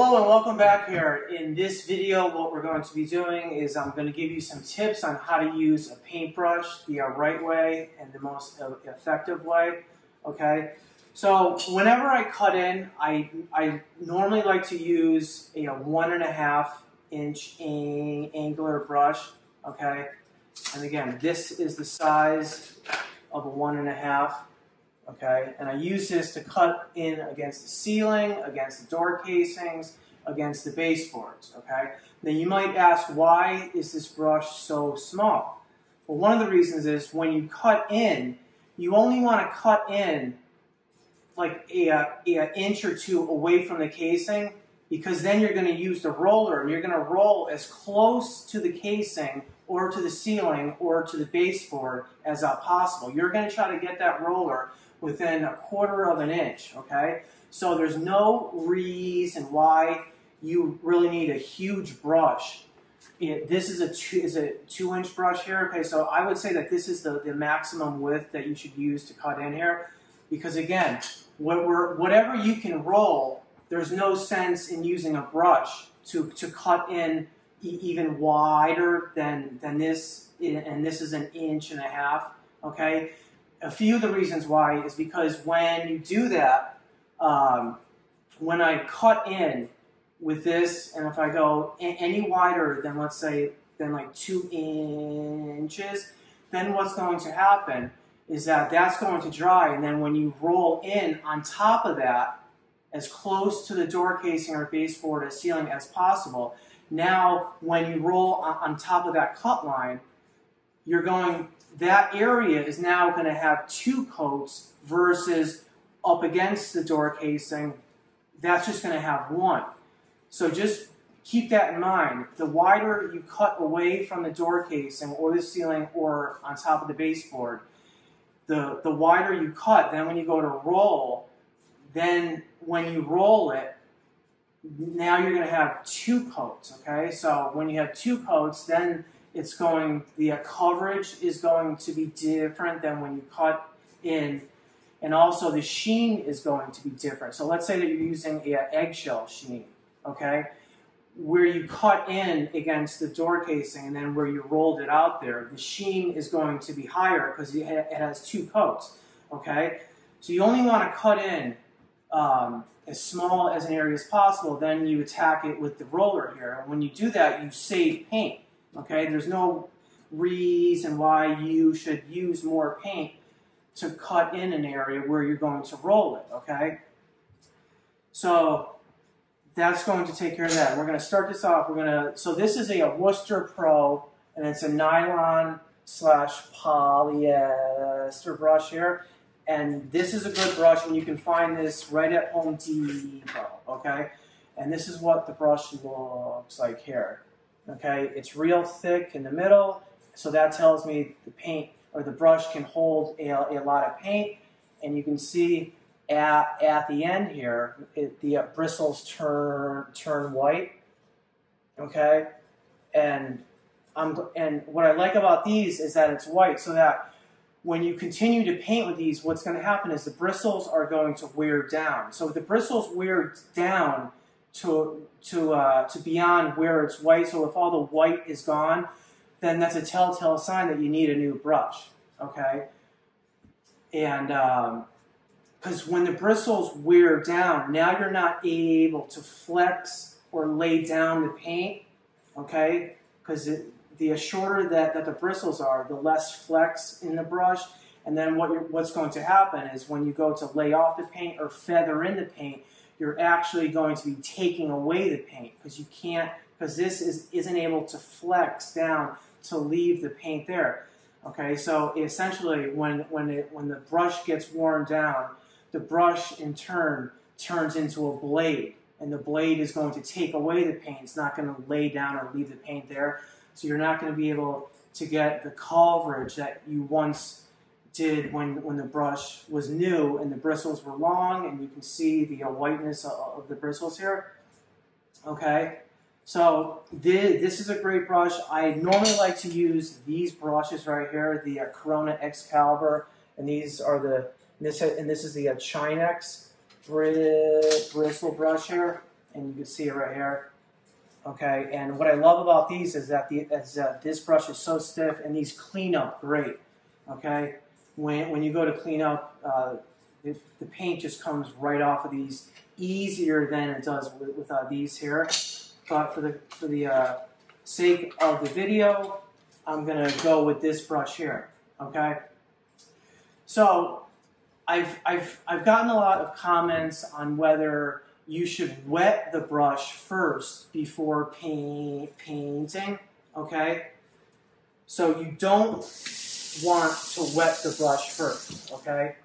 Hello and welcome back here. In this video, what we're going to be doing is I'm going to give you some tips on how to use a paintbrush the right way and the most effective way. Okay, so whenever I cut in, I, I normally like to use a one and a half inch angular brush. Okay, and again, this is the size of a one and a half okay? And I use this to cut in against the ceiling, against the door casings, against the baseboards, okay? Now you might ask, why is this brush so small? Well, one of the reasons is when you cut in, you only want to cut in like a, a, inch or two away from the casing because then you're going to use the roller and you're going to roll as close to the casing or to the ceiling or to the baseboard as possible. You're going to try to get that roller within a quarter of an inch, okay? So there's no reason why you really need a huge brush. It, this is a two, is a two inch brush here, okay? So I would say that this is the, the maximum width that you should use to cut in here. Because again, what whatever you can roll, there's no sense in using a brush to, to cut in e even wider than, than this, and this is an inch and a half, okay? A few of the reasons why is because when you do that, um, when I cut in with this, and if I go any wider than, let's say, than like two inches, then what's going to happen is that that's going to dry, and then when you roll in on top of that, as close to the door casing or baseboard or ceiling as possible, now when you roll on top of that cut line, you're going that area is now going to have two coats versus up against the door casing, that's just going to have one. So just keep that in mind. The wider you cut away from the door casing or the ceiling or on top of the baseboard, the, the wider you cut, then when you go to roll, then when you roll it, now you're going to have two coats, okay? So when you have two coats, then it's going, the coverage is going to be different than when you cut in, and also the sheen is going to be different. So let's say that you're using an eggshell sheen, okay? Where you cut in against the door casing and then where you rolled it out there, the sheen is going to be higher because it has two coats, okay? So you only want to cut in um, as small as an area as possible, then you attack it with the roller here. And when you do that, you save paint. Okay, there's no reason why you should use more paint to cut in an area where you're going to roll it, okay? So that's going to take care of that. We're going to start this off. We're going to, so this is a, a Wooster Pro, and it's a nylon slash polyester brush here. And this is a good brush, and you can find this right at Home Depot, okay? And this is what the brush looks like here. Okay, it's real thick in the middle, so that tells me the paint or the brush can hold a, a lot of paint. And you can see at, at the end here, it, the uh, bristles turn turn white. Okay, and I'm and what I like about these is that it's white, so that when you continue to paint with these, what's going to happen is the bristles are going to wear down. So if the bristles wear down, to to uh, to beyond where it's white. So if all the white is gone, then that's a telltale sign that you need a new brush. Okay, and because um, when the bristles wear down, now you're not able to flex or lay down the paint. Okay, because the shorter that, that the bristles are, the less flex in the brush. And then what what's going to happen is when you go to lay off the paint or feather in the paint, you're actually going to be taking away the paint because you can't, because this is, isn't able to flex down to leave the paint there. Okay, so essentially when, when, it, when the brush gets worn down, the brush in turn turns into a blade and the blade is going to take away the paint. It's not going to lay down or leave the paint there. So you're not going to be able to get the coverage that you once did when, when the brush was new and the bristles were long and you can see the uh, whiteness of, of, the bristles here. Okay, so this, this is a great brush. I normally like to use these brushes right here, the uh, Corona Excalibur, and these are the, this, and this is the uh, Chinex bristle brush here. and you can see it right here. Okay, and what I love about these is that the is that this brush is so stiff and these clean up great. Okay, when when you go to clean up, uh, the, the paint just comes right off of these easier than it does with, with uh, these here. But for the for the uh, sake of the video, I'm gonna go with this brush here. Okay, so I've I've I've gotten a lot of comments on whether you should wet the brush first before paint, painting, okay? So you don't want to wet the brush first, okay?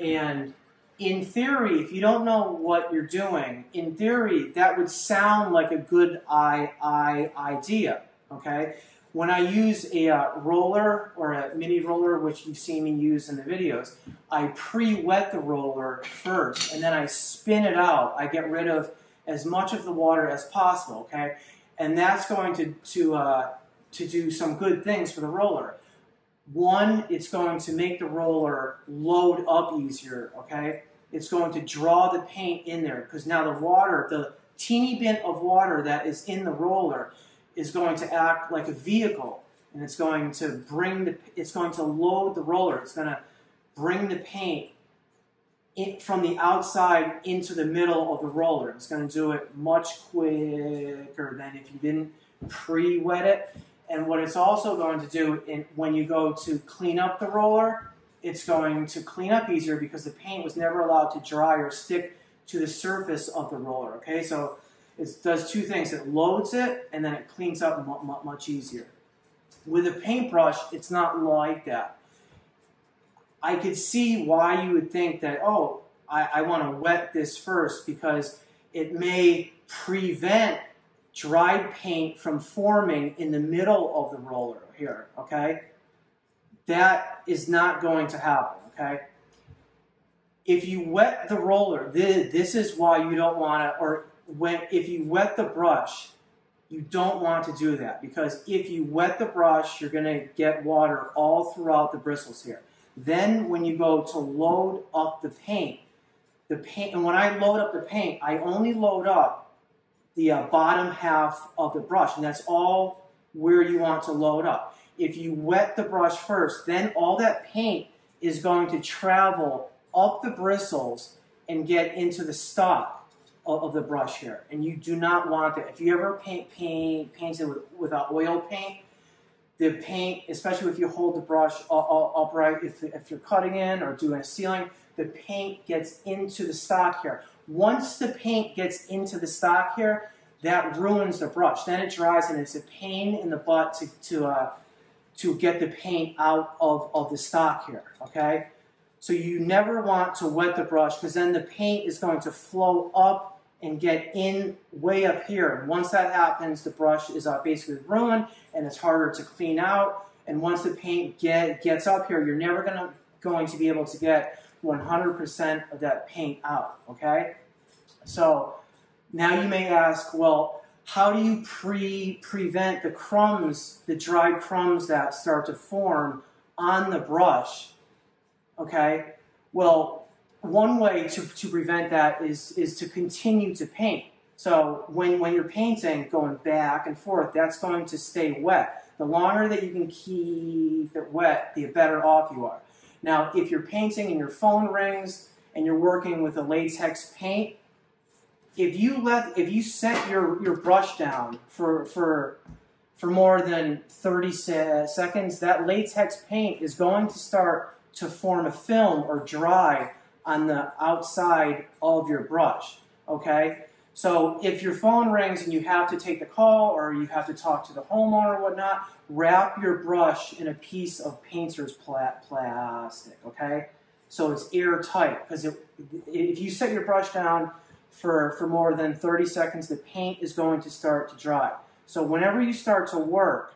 And in theory, if you don't know what you're doing, in theory, that would sound like a good I, I idea, okay? When I use a uh, roller or a mini roller, which you've seen me use in the videos, I pre-wet the roller first and then I spin it out. I get rid of as much of the water as possible, okay? And that's going to, to, uh, to do some good things for the roller. One, it's going to make the roller load up easier, okay? It's going to draw the paint in there because now the water, the teeny bit of water that is in the roller is going to act like a vehicle and it's going to bring the it's going to load the roller. It's going to bring the paint in, from the outside into the middle of the roller. It's going to do it much quicker than if you didn't pre-wet it and what it's also going to do in, when you go to clean up the roller it's going to clean up easier because the paint was never allowed to dry or stick to the surface of the roller okay so it does two things. It loads it, and then it cleans up much easier. With a paintbrush, it's not like that. I could see why you would think that, oh, I, I want to wet this first because it may prevent dried paint from forming in the middle of the roller here, okay? That is not going to happen, okay? If you wet the roller, this, is why you don't want to, or when if you wet the brush, you don't want to do that because if you wet the brush, you're going to get water all throughout the bristles here. Then when you go to load up the paint, the paint, and when I load up the paint, I only load up the uh, bottom half of the brush, and that's all where you want to load up. If you wet the brush first, then all that paint is going to travel up the bristles and get into the stock of the brush here. And you do not want that. If you ever paint, paint painted with, with oil paint, the paint, especially if you hold the brush upright, if, if you're cutting in or doing a ceiling, the paint gets into the stock here. Once the paint gets into the stock here, that ruins the brush. Then it dries and it's a pain in the butt to, to, uh, to get the paint out of, of the stock here, okay? So you never want to wet the brush because then the paint is going to flow up and get in way up here. And once that happens, the brush is uh, basically ruined and it's harder to clean out. And once the paint get, gets up here, you're never gonna, going to be able to get 100% of that paint out, okay? So now you may ask, well, how do you pre prevent the crumbs, the dried crumbs that start to form on the brush? Okay, well, one way to, to prevent that is, is to continue to paint. So when, when you're painting, going back and forth, that's going to stay wet. The longer that you can keep it wet, the better off you are. Now, if you're painting and your phone rings and you're working with a latex paint, if you let if you set your, your brush down for, for, for more than 30 se seconds, that latex paint is going to start to form a film or dry on the outside of your brush, okay? So if your phone rings and you have to take the call or you have to talk to the homeowner or whatnot, wrap your brush in a piece of painter's plastic, okay? So it's airtight because if you set your brush down for, for more than 30 seconds, the paint is going to start to dry. So whenever you start to work,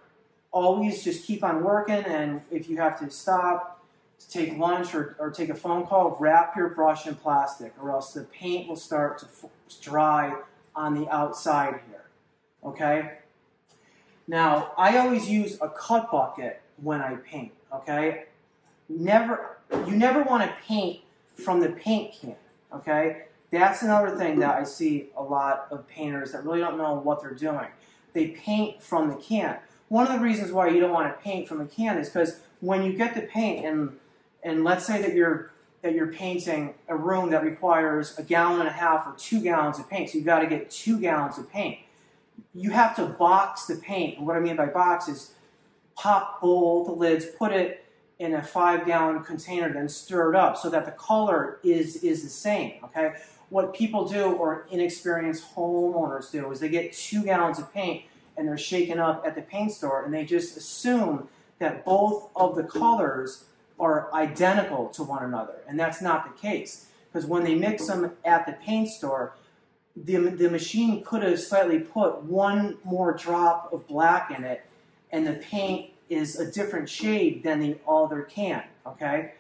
always just keep on working and if you have to stop, to take lunch or, or take a phone call, wrap your brush in plastic or else the paint will start to dry on the outside here. Okay? Now, I always use a cut bucket when I paint, okay? Never, you never want to paint from the paint can, okay? That's another thing that I see a lot of painters that really don't know what they're doing. They paint from the can. One of the reasons why you don't want to paint from a can is because when you get the paint and and let's say that you're that you're painting a room that requires a gallon and a half or two gallons of paint, so you've got to get two gallons of paint. You have to box the paint. And what I mean by box is pop both the lids, put it in a five gallon container, then stir it up so that the color is, is the same, okay? What people do, or inexperienced homeowners do, is they get two gallons of paint and they're shaken up at the paint store and they just assume that both of the colors are identical to one another. And that's not the case. Because when they mix them at the paint store, the, the machine could have slightly put one more drop of black in it and the paint is a different shade than the other can, okay?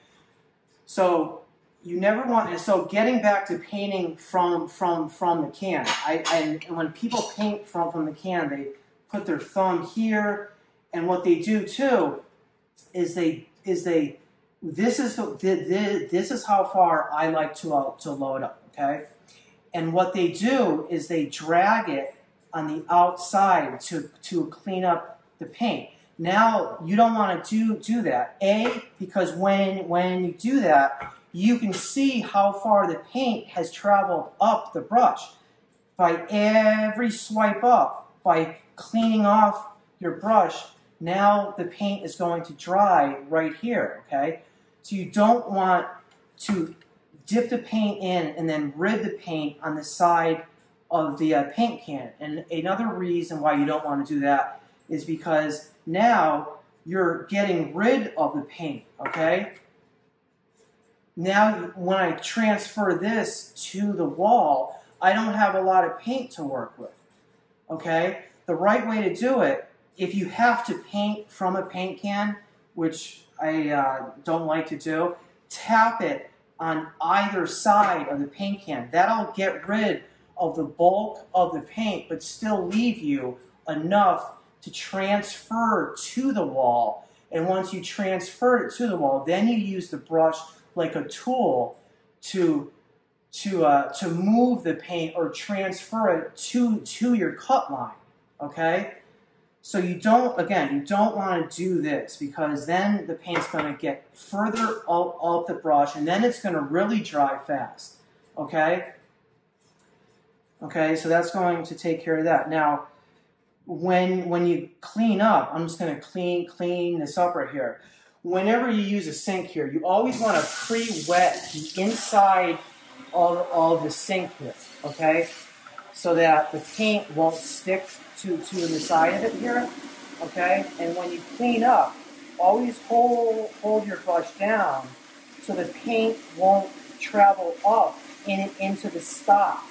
So you never want, so getting back to painting from, from, from the can, I, and when people paint from, from the can, they put their thumb here, and what they do too is they, is they, this is, the, this is how far I like to, uh, to load up, okay? And what they do is they drag it on the outside to, to clean up the paint. Now you don't want to do, do that. A, because when, when you do that, you can see how far the paint has traveled up the brush. By every swipe up, by cleaning off your brush, now the paint is going to dry right here, okay? So you don't want to dip the paint in and then rid the paint on the side of the uh, paint can. And another reason why you don't want to do that is because now you're getting rid of the paint, okay? Now, when I transfer this to the wall, I don't have a lot of paint to work with, okay? The right way to do it, if you have to paint from a paint can, which I uh, don't like to do, tap it on either side of the paint can. That'll get rid of the bulk of the paint, but still leave you enough to transfer to the wall. And once you transfer it to the wall, then you use the brush like a tool to to uh, to move the paint or transfer it to to your cut line. Okay, so you don't again you don't want to do this because then the paint's going to get further up, up the brush and then it's going to really dry fast. Okay. Okay, so that's going to take care of that. Now, when when you clean up, I'm just going to clean clean this up right here. Whenever you use a sink here, you always want to pre-wet the inside of, of the sink here, okay? So that the paint won't stick to, to the side of it here, okay? And when you clean up, always hold, hold your brush down so the paint won't travel up in, into the stock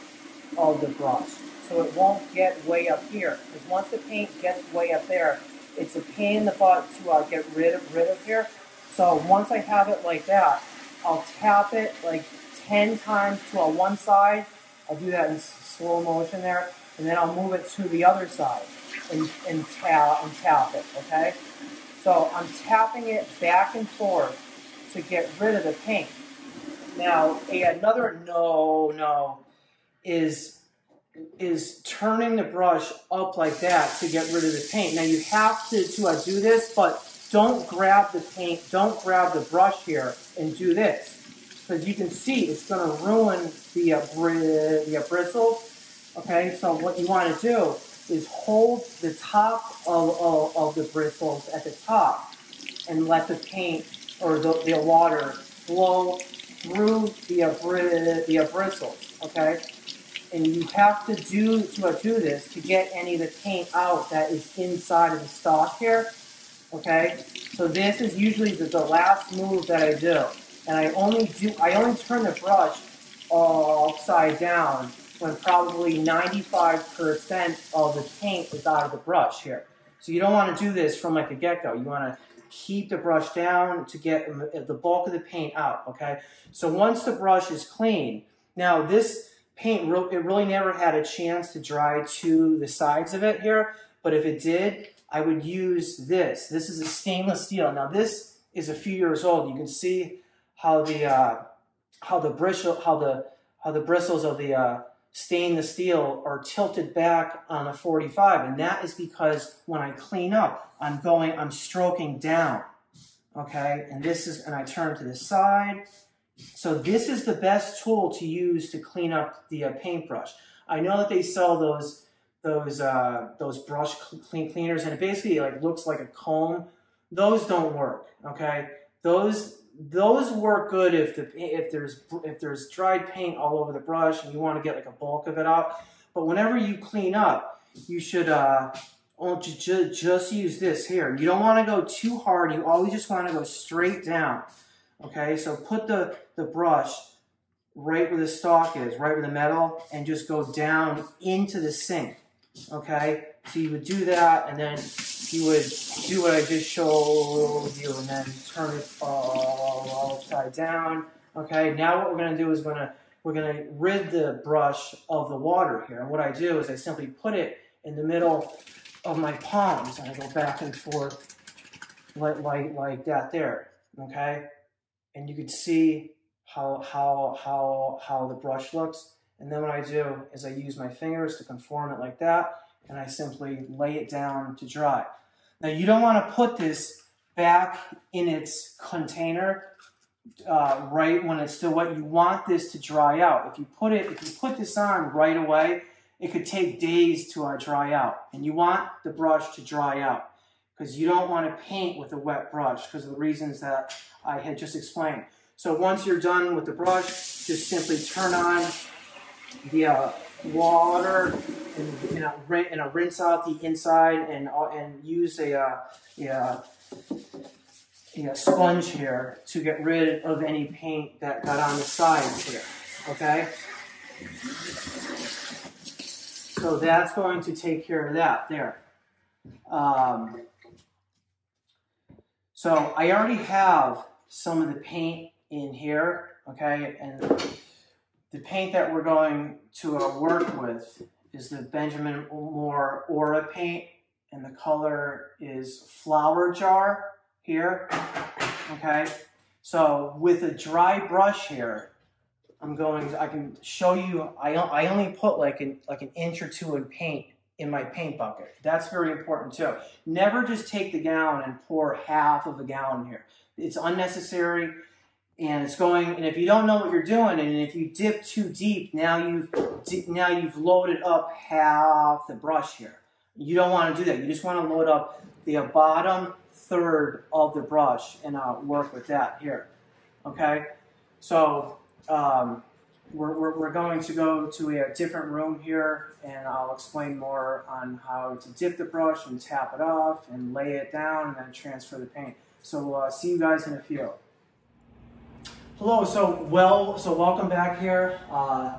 of the brush so it won't get way up here. Because once the paint gets way up there, it's a pain in the butt to uh, get rid of, rid of here. So once I have it like that, I'll tap it like 10 times to a one side. I'll do that in slow motion there. And then I'll move it to the other side and, and, tap, and tap it, okay? So I'm tapping it back and forth to get rid of the paint. Now, another no, no is is turning the brush up like that to get rid of the paint. Now you have to, to uh, do this, but don't grab the paint, don't grab the brush here and do this. Because you can see it's going to ruin the, uh, the uh, bristles. Okay, so what you want to do is hold the top of, of, of, the bristles at the top and let the paint or the, the water flow through the, the bristles. Okay, and you have to do to do this to get any of the paint out that is inside of the stock here. Okay, so this is usually the, the last move that I do, and I only do I only turn the brush upside down when probably 95% of the paint is out of the brush here. So you don't want to do this from like a get-go. You want to keep the brush down to get the bulk of the paint out, okay? So once the brush is clean, now this paint, it really never had a chance to dry to the sides of it here, but if it did, I would use this. This is a stainless steel. Now this is a few years old. You can see how the uh, how the bristle, how the how the bristles of the uh, stainless steel are tilted back on a 45, and that is because when I clean up, I'm going, I'm stroking down, okay? And this is, and I turn to the side. So this is the best tool to use to clean up the uh, paintbrush. I know that they sell those those uh, those brush clean cleaners, and it basically like looks like a comb. Those don't work. Okay, those those work good if the if there's if there's dried paint all over the brush and you want to get like a bulk of it out. But whenever you clean up, you should uh, just, use this here. You don't want to go too hard. You always just want to go straight down. Okay, so put the, the brush right where the stalk is, right where the metal, and just go down into the sink. Okay, so you would do that, and then you would do what I just showed you, and then turn it all upside down. Okay, now what we're going to do is we're going to we're going to rid the brush of the water here. And what I do is I simply put it in the middle of my palms, and I go back and forth like, like, like that there. Okay, and you can see how how how how the brush looks. And then what I do is I use my fingers to conform it like that, and I simply lay it down to dry. Now you don't want to put this back in its container uh, right when it's still wet. You want this to dry out. If you put it, if you put this on right away, it could take days to uh, dry out. And you want the brush to dry out because you don't want to paint with a wet brush because of the reasons that I had just explained. So once you're done with the brush, just simply turn on the uh, water and, uh, and uh, rinse out the inside and, uh, and use a, uh, a, a sponge here to get rid of any paint that got on the sides here, okay? So that's going to take care of that there. Um, so I already have some of the paint in here, okay? And the paint that we're going to uh, work with is the Benjamin Moore Aura paint, and the color is Flower Jar here, okay? So with a dry brush here, I'm going, I can show you, I, I only put like an, like an inch or two in paint in my paint bucket. That's very important too. Never just take the gallon and pour half of a gallon here. It's unnecessary and it's going and if you don't know what you're doing and if you dip too deep now you've now you've loaded up half the brush here. You don't want to do that. You just want to load up the bottom third of the brush and uh, work with that here okay? So um, we're, we're, we're, going to go to a, different room here and I'll explain more on how to dip the brush and tap it off and lay it down and then transfer the paint. So uh, see you guys in a few Hello, so well, so welcome back here. Uh,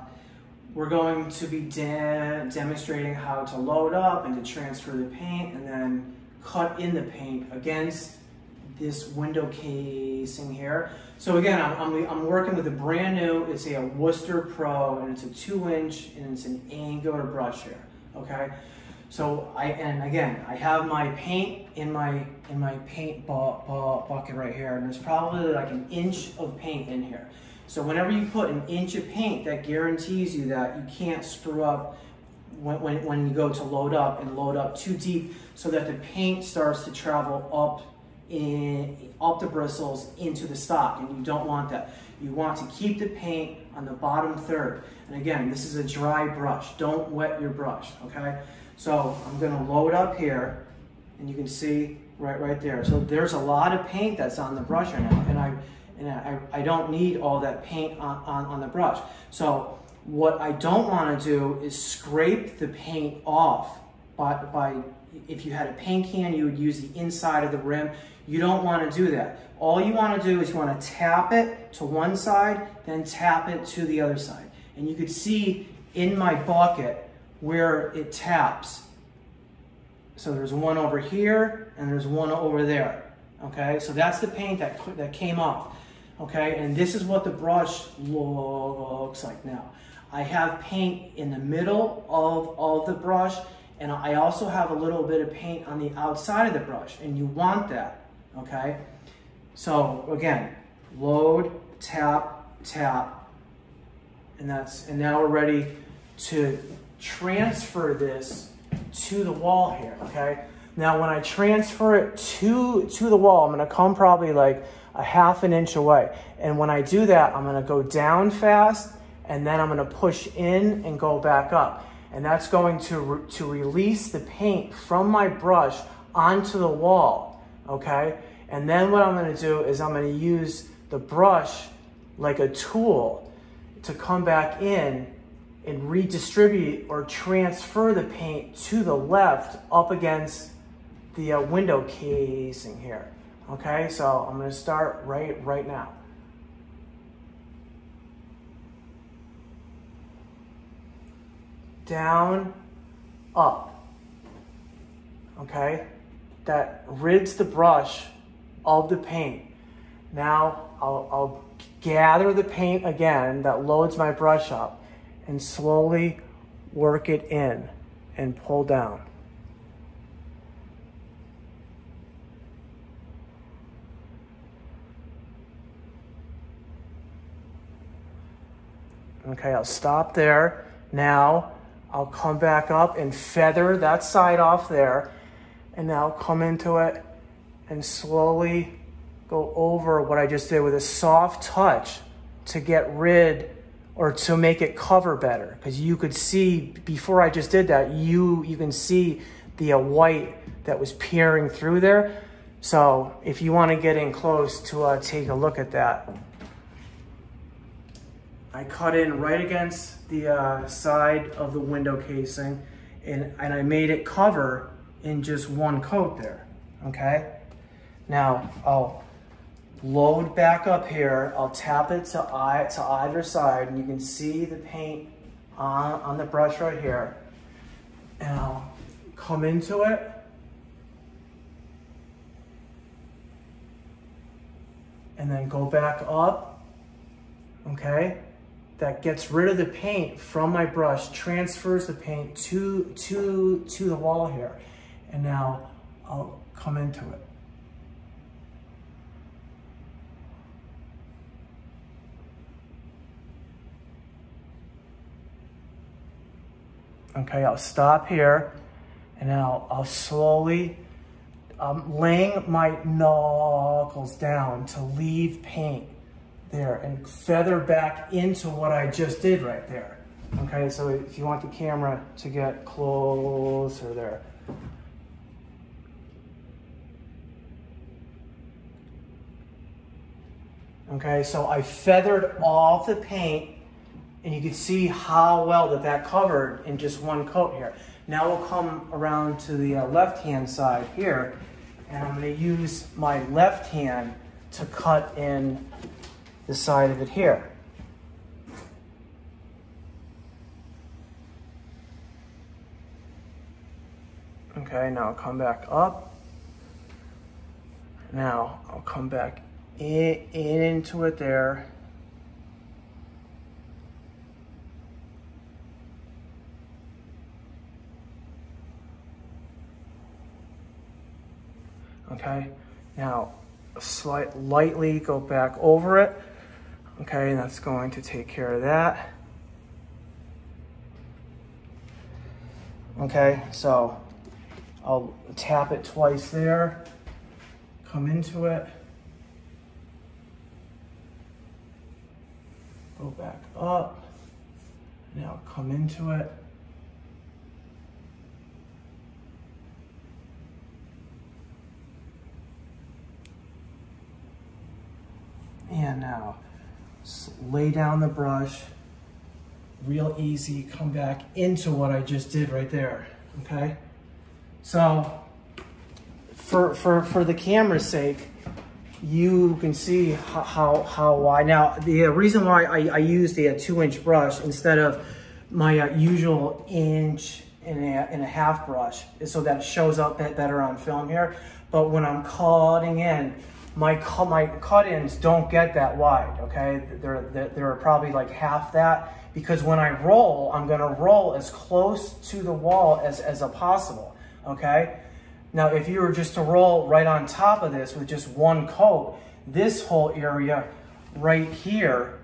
we're going to be de demonstrating how to load up and to transfer the paint and then cut in the paint against this window casing here. So again, I'm, I'm, I'm working with a brand new, it's a Wooster Pro and it's a two inch and it's an angular brush here, okay? So I, and again, I have my paint in my in my paint bu bu bucket right here, and there's probably like an inch of paint in here. So whenever you put an inch of paint, that guarantees you that you can't screw up when, when, when you go to load up and load up too deep so that the paint starts to travel up in, up the bristles into the stock, and you don't want that. You want to keep the paint on the bottom third. And again, this is a dry brush. Don't wet your brush, okay? So I'm gonna load up here and you can see right right there. So there's a lot of paint that's on the brush right now and I and I, I don't need all that paint on, on, on the brush. So what I don't wanna do is scrape the paint off by, by, if you had a paint can, you would use the inside of the rim. You don't wanna do that. All you wanna do is you wanna tap it to one side, then tap it to the other side. And you could see in my bucket, where it taps. So there's one over here and there's one over there. Okay, so that's the paint that, that came off. Okay, and this is what the brush looks like now. I have paint in the middle of, of the brush and I also have a little bit of paint on the outside of the brush and you want that, okay? So again, load, tap, tap, And that's and now we're ready to transfer this to the wall here, okay? Now when I transfer it to, to the wall, I'm gonna come probably like a half an inch away. And when I do that, I'm gonna go down fast and then I'm gonna push in and go back up. And that's going to, re to release the paint from my brush onto the wall, okay? And then what I'm gonna do is I'm gonna use the brush like a tool to come back in and redistribute or transfer the paint to the left up against the uh, window casing here. Okay, so I'm gonna start right, right now. Down, up, okay? That rids the brush of the paint. Now I'll, I'll gather the paint again that loads my brush up and slowly work it in and pull down. Okay, I'll stop there. Now I'll come back up and feather that side off there. And now come into it and slowly go over what I just did with a soft touch to get rid or to make it cover better. Because you could see, before I just did that, you, you can see the uh, white that was peering through there. So if you want to get in close to uh, take a look at that. I cut in right against the uh, side of the window casing and, and I made it cover in just one coat there, okay? Now, I'll load back up here. I'll tap it to, eye, to either side and you can see the paint on, on the brush right here. And I'll come into it. And then go back up, okay? that gets rid of the paint from my brush, transfers the paint to, to, to the wall here. And now I'll come into it. Okay, I'll stop here and now I'll slowly, I'm laying my knuckles down to leave paint there and feather back into what I just did right there. Okay, so if you want the camera to get closer there. Okay, so I feathered off the paint and you can see how well that that covered in just one coat here. Now we'll come around to the uh, left-hand side here and I'm gonna use my left hand to cut in the side of it here. Okay, now I'll come back up. Now I'll come back in, in into it there. Okay, now slight, lightly go back over it. Okay, that's going to take care of that. Okay, so I'll tap it twice there, come into it, go back up, now come into it. Now lay down the brush, real easy, come back into what I just did right there, okay? So for, for, for the camera's sake, you can see how, how, how wide. Now, the reason why I, I used a two inch brush instead of my uh, usual inch and a, and a half brush is so that it shows up better on film here. But when I'm cutting in, my, my cut-ins don't get that wide, okay? They're, they're probably like half that because when I roll, I'm gonna roll as close to the wall as, as a possible, okay? Now, if you were just to roll right on top of this with just one coat, this whole area right here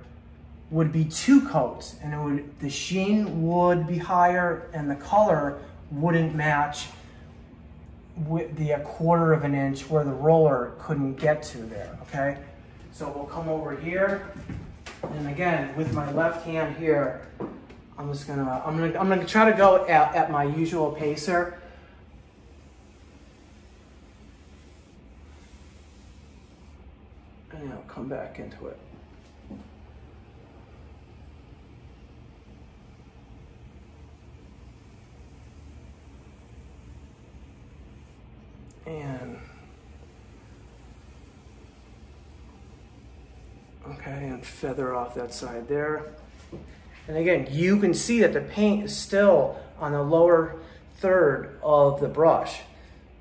would be two coats and it would the sheen would be higher and the color wouldn't match the a quarter of an inch where the roller couldn't get to there, okay? So we'll come over here and again with my left hand here, I'm just gonna, I'm gonna, I'm gonna try to go at, at my usual pacer. And I'll come back into it. And okay and feather off that side there. And again you can see that the paint is still on the lower third of the brush.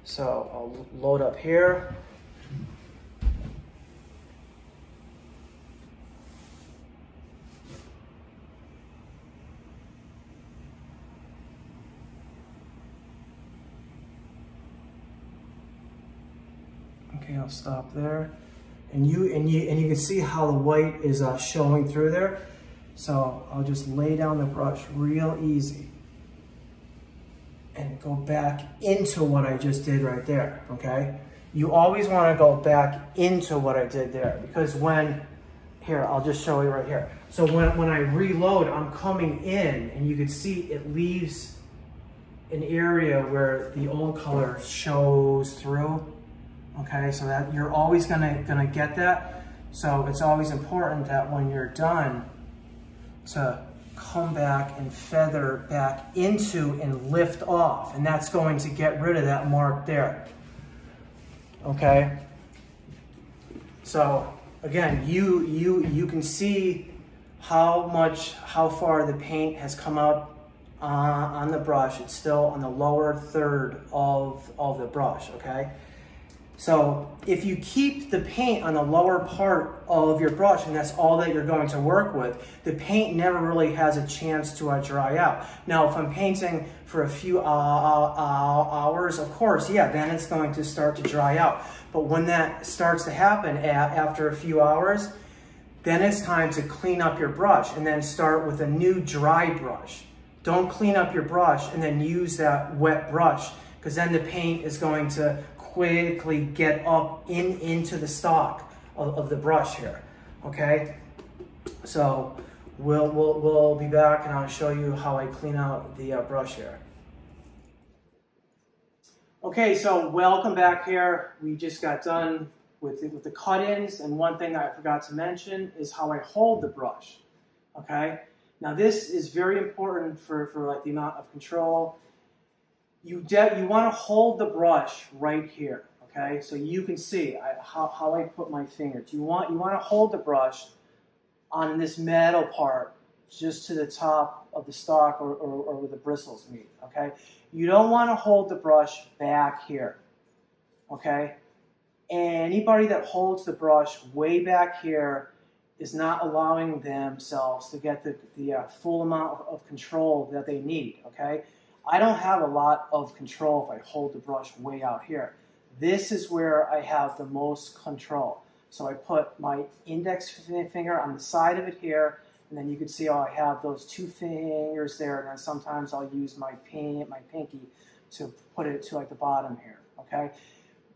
So I'll load up here Okay, I'll stop there. And you and you and you can see how the white is uh, showing through there. So I'll just lay down the brush real easy and go back into what I just did right there, okay? You always wanna go back into what I did there because when, here, I'll just show you right here. So when, when I reload, I'm coming in and you can see it leaves an area where the old color shows through okay? So that you're always gonna, gonna get that. So it's always important that when you're done to come back and feather back into and lift off. And that's going to get rid of that mark there, okay? So again, you, you, you can see how much, how far the paint has come out uh, on the brush. It's still on the lower third of, of the brush, okay? So if you keep the paint on the lower part of your brush and that's all that you're going to work with, the paint never really has a chance to uh, dry out. Now, if I'm painting for a few uh, uh, hours, of course, yeah, then it's going to start to dry out. But when that starts to happen after a few hours, then it's time to clean up your brush and then start with a new dry brush. Don't clean up your brush and then use that wet brush because then the paint is going to quickly get up in into the stock of, of the brush here, okay? So we'll, we'll, we'll be back and I'll show you how I clean out the uh, brush here. Okay, so welcome back here. We just got done with the, with the cut-ins, and one thing I forgot to mention is how I hold the brush, okay? Now this is very important for, for like the amount of control you, you want to hold the brush right here, okay? So you can see I, how, how I put my fingers. You want, you want to hold the brush on this metal part just to the top of the stock or, or, or where the bristles meet, okay? You don't want to hold the brush back here, okay? Anybody that holds the brush way back here is not allowing themselves to get the, the uh, full amount of control that they need, okay? I don't have a lot of control if I hold the brush way out here. This is where I have the most control. So I put my index finger on the side of it here, and then you can see how I have those two fingers there, and then sometimes I'll use my pin, my pinky to put it to like the bottom here, okay?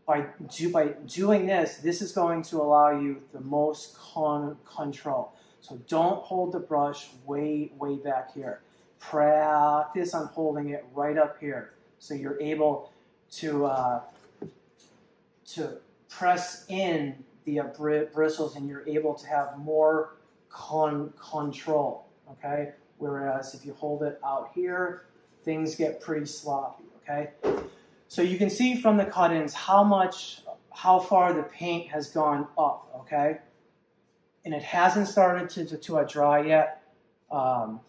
By, do, by doing this, this is going to allow you the most con control. So don't hold the brush way, way back here practice on holding it right up here. So you're able to, uh, to press in the uh, bristles and you're able to have more con control, okay? Whereas if you hold it out here, things get pretty sloppy, okay? So you can see from the cut-ins how much, how far the paint has gone up, okay? And it hasn't started to, to, to dry yet. Um,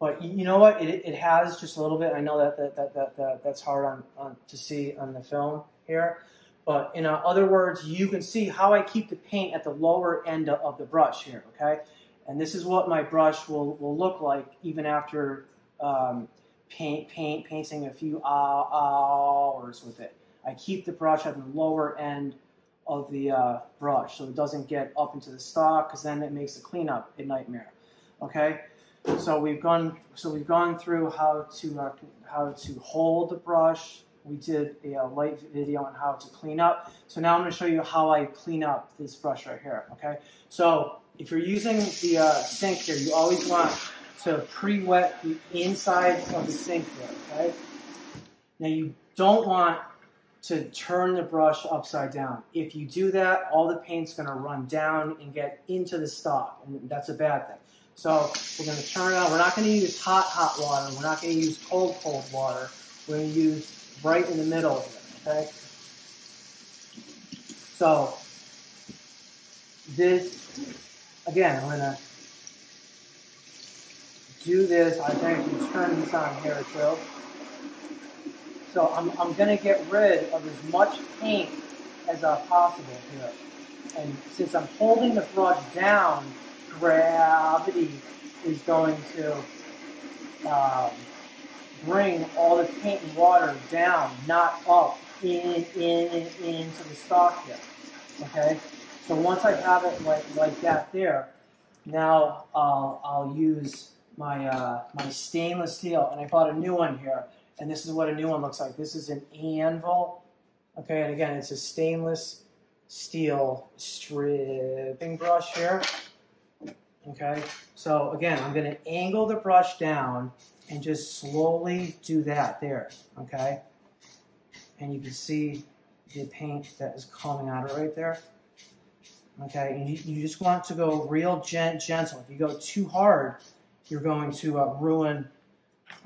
but you know what? It, it has just a little bit. I know that that, that, that, that that's hard on, on to see on the film here. But in other words, you can see how I keep the paint at the lower end of the brush here, okay? And this is what my brush will, will look like even after um, paint, paint, painting a few hours with it. I keep the brush at the lower end of the uh, brush so it doesn't get up into the stock because then it makes the cleanup a nightmare. Okay, so we've gone so we've gone through how to uh, how to hold the brush. We did a, a light video on how to clean up. So now I'm going to show you how I clean up this brush right here. Okay, so if you're using the uh, sink here, you always want to pre-wet the inside of the sink here. Okay, now you don't want to turn the brush upside down. If you do that, all the paint's going to run down and get into the stock, and that's a bad thing. So we're going to turn it on. We're not going to use hot, hot water. We're not going to use cold, cold water. We're going to use right in the middle here, okay? So this, again, I'm going to do this. I think you turn this on here too. So I'm, I'm going to get rid of as much paint as uh, possible here. And since I'm holding the brush down, gravity is going to um, bring all the paint and water down, not up, in, in, in, into the stock here. Okay? So once I have it like, like that there, now uh, I'll use my, uh, my stainless steel, and I bought a new one here. And this is what a new one looks like. This is an anvil. Okay, and again, it's a stainless steel stripping brush here. Okay, so again, I'm going to angle the brush down and just slowly do that there. Okay, and you can see the paint that is coming out of right there. Okay, and you, you just want to go real gent gentle. If you go too hard, you're going to uh, ruin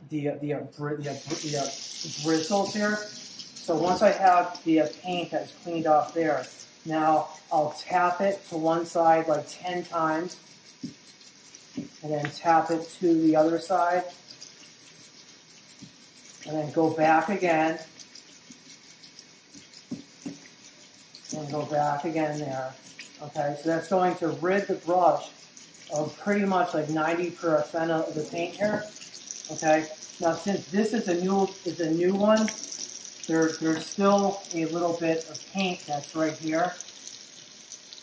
the, the, uh, the, the, the uh, bristles here. So once I have the uh, paint that's cleaned off there, now I'll tap it to one side like 10 times, and then tap it to the other side, and then go back again, and go back again there. Okay, so that's going to rid the brush of pretty much like 90% of the paint here. Okay. Now, since this is a new is a new one, there there's still a little bit of paint that's right here.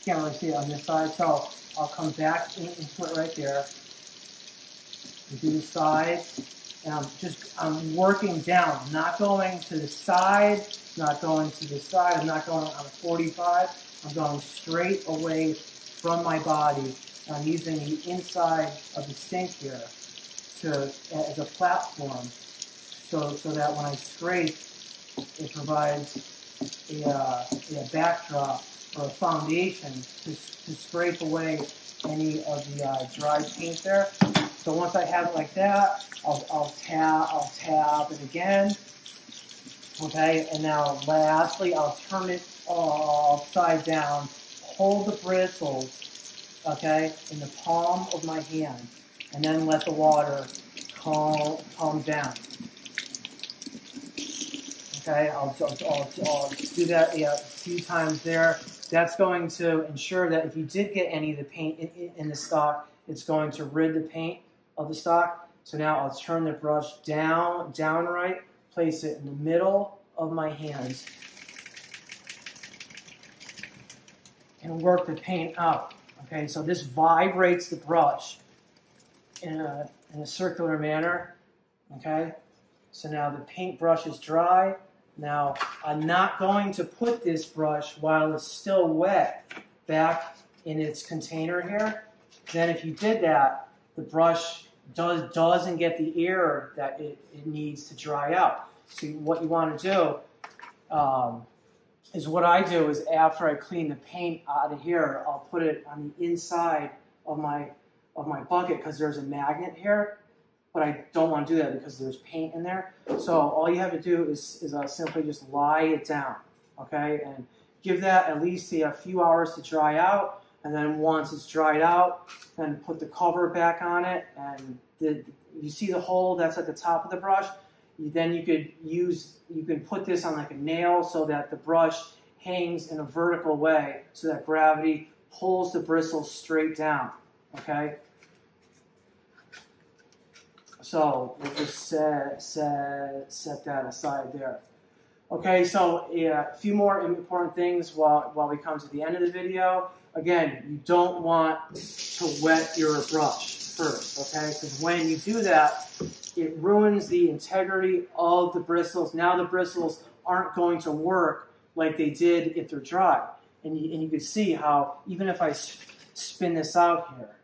Can't really see it on this side, so I'll come back in, and put it right there. And do the side, and I'm just I'm working down, not going to the side, not going to the side. I'm not going on a 45. I'm going straight away from my body. I'm using the inside of the sink here to as a platform, so so that when I scrape, it provides a, uh, a backdrop or a foundation to, to scrape away any of the uh, dry paint there. So once I have it like that, I'll, I'll tap I'll tap it again. Okay, and now lastly, I'll turn it upside down, hold the bristles, okay, in the palm of my hand and then let the water calm, calm down. Okay, I'll, I'll, I'll, do that yeah, a few times there. That's going to ensure that if you did get any of the paint in, in the stock, it's going to rid the paint of the stock. So now I'll turn the brush down, down right, place it in the middle of my hands, and work the paint out. Okay, so this vibrates the brush in a, in a circular manner. Okay, so now the paintbrush is dry. Now I'm not going to put this brush while it's still wet back in its container here. Then if you did that, the brush does, doesn't get the air that it, it needs to dry out. So what you want to do um, is what I do is after I clean the paint out of here, I'll put it on the inside of my of my bucket because there's a magnet here, but I don't want to do that because there's paint in there. So all you have to do is, is uh, simply just lie it down, okay? And give that at least a few hours to dry out. And then once it's dried out, then put the cover back on it. And the, you see the hole that's at the top of the brush? You, then you could use, you can put this on like a nail so that the brush hangs in a vertical way so that gravity pulls the bristles straight down, okay? So we'll just set, set, set that aside there. Okay, so yeah, a few more important things while, while we come to the end of the video. Again, you don't want to wet your brush first, okay? Because when you do that, it ruins the integrity of the bristles. Now the bristles aren't going to work like they did if they're dry. And you, and you can see how, even if I spin this out here,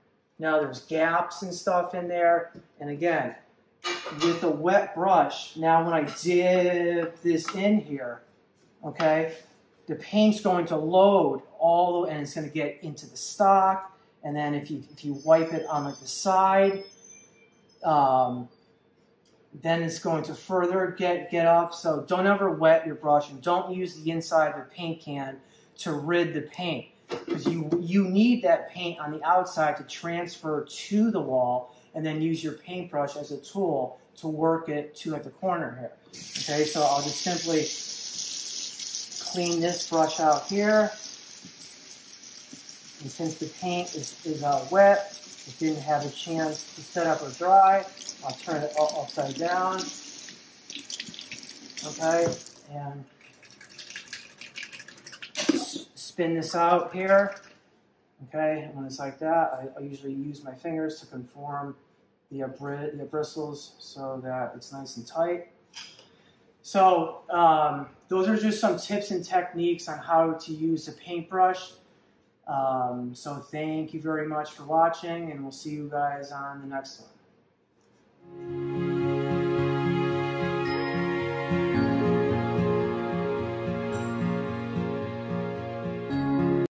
now there's gaps and stuff in there. And again, with a wet brush, now when I dip this in here, okay, the paint's going to load all the and it's going to get into the stock. And then if you if you wipe it on like the side, um, then it's going to further get get up. So don't ever wet your brush and don't use the inside of the paint can to rid the paint because you you need that paint on the outside to transfer to the wall and then use your paintbrush as a tool to work it to at the corner here. Okay, so I'll just simply clean this brush out here. And since the paint is, is uh, wet, it didn't have a chance to set up or dry, I'll turn it upside down. Okay, and spin this out here. Okay, when it's like that, I, I usually use my fingers to conform the, the bristles so that it's nice and tight. So um, those are just some tips and techniques on how to use a paintbrush. Um, so thank you very much for watching, and we'll see you guys on the next one.